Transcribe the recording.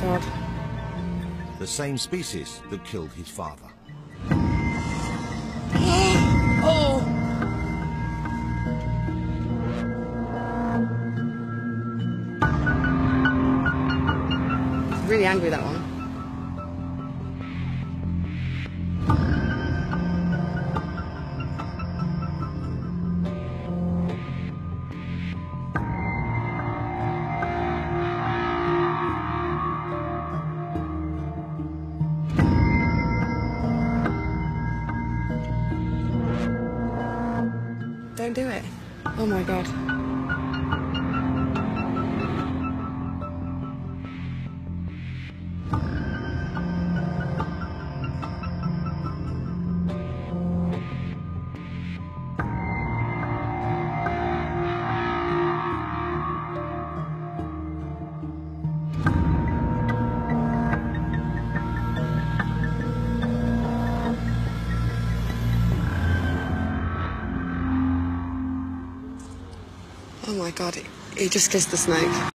God. The same species that killed his father. Oh! Really angry, that one. Don't do it. Oh my god. Oh my god, he, just kissed the snake.